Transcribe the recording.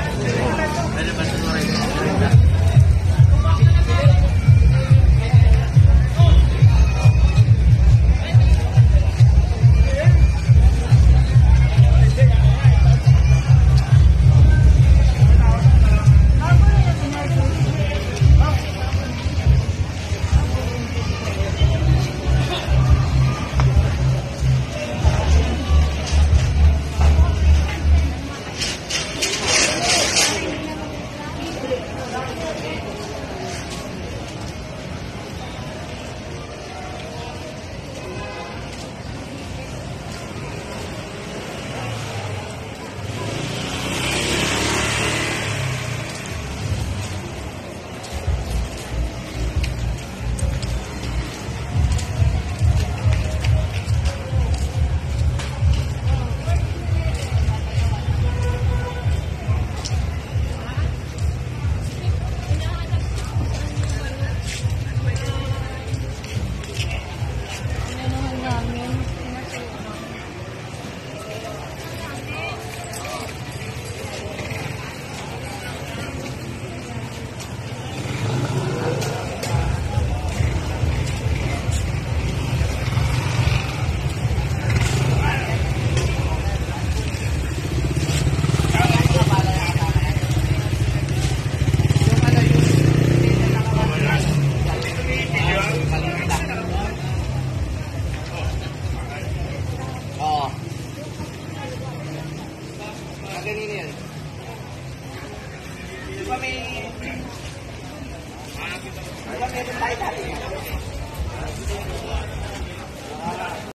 Ano ba Di ba may... Di ba meron tayo dati?